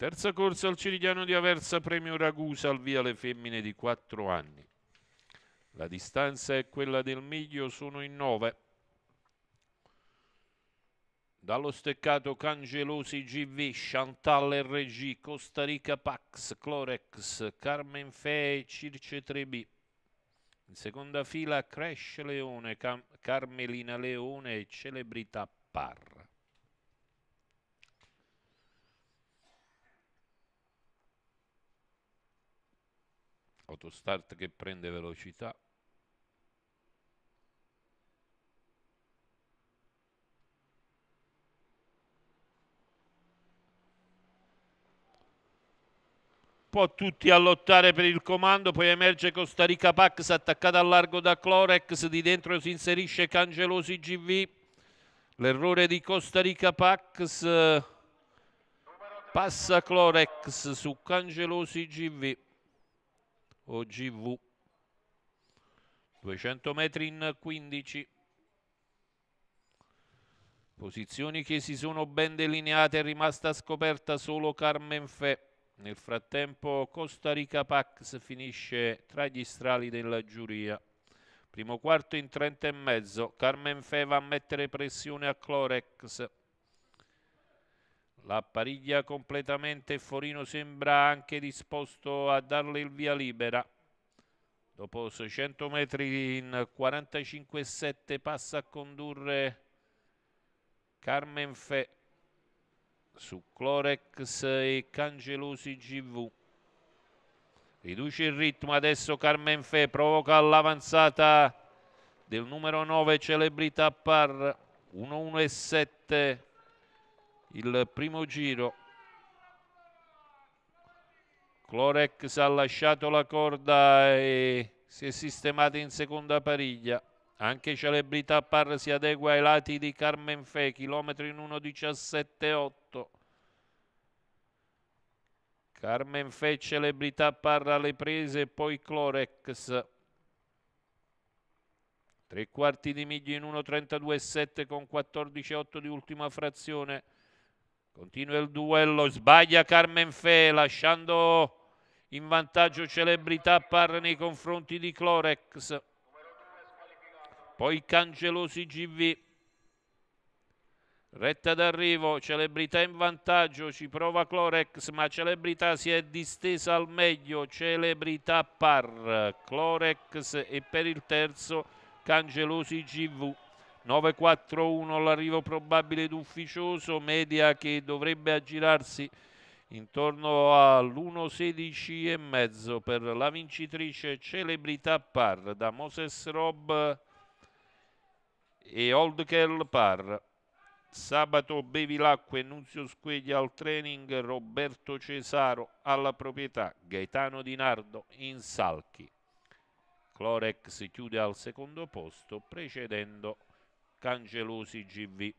Terza corsa al Cirigliano di Aversa, premio Ragusa al via le femmine di 4 anni. La distanza è quella del miglio, sono in 9. Dallo steccato Cangelosi GV, Chantal RG, Costa Rica Pax, Clorex, Carmen Fe, Circe 3B. In seconda fila Crash Leone, Cam Carmelina Leone e Celebrità Parra. Autostart che prende velocità. po' tutti a lottare per il comando, poi emerge Costa Rica Pax attaccata al largo da Clorex, di dentro si inserisce Cangelosi GV, l'errore di Costa Rica Pax, passa Clorex su Cangelosi GV o GV, 200 metri in 15. Posizioni che si sono ben delineate, è rimasta scoperta solo Carmen Fe. Nel frattempo Costa Rica Pax finisce tra gli strali della giuria. Primo quarto in 30 e mezzo. Carmen Fe va a mettere pressione a Clorex. La pariglia completamente Forino sembra anche disposto a darle il via libera. Dopo 600 metri in 45,7 passa a condurre Carmen Fe su Clorex e Cangelosi GV. Riduce il ritmo adesso Carmen Fe, provoca l'avanzata del numero 9 Celebrità Par 1-1 7 il primo giro. Clorex ha lasciato la corda e si è sistemato in seconda pariglia. Anche Celebrità Par si adegua ai lati di Carmen Fe, chilometri in 1.17.8. Carmen Fe, Celebrità Par alle prese, poi Clorex. Tre quarti di miglio in 1.32.7 con 14.8 di ultima frazione. Continua il duello, sbaglia Carmen Fe lasciando in vantaggio Celebrità Par nei confronti di Clorex poi Cangelosi GV, retta d'arrivo, Celebrità in vantaggio, ci prova Clorex, ma Celebrità si è distesa al meglio, Celebrità par, Clorex e per il terzo Cangelosi GV. 9-4-1 l'arrivo probabile d'ufficioso, media che dovrebbe aggirarsi intorno all'1-16 e mezzo per la vincitrice Celebrità Par da Moses Rob e Old Girl Par. Sabato Bevilacque e Nunzio Squeglia al training, Roberto Cesaro alla proprietà, Gaetano Di Nardo in salchi. Clorex chiude al secondo posto precedendo Cangelosi GV.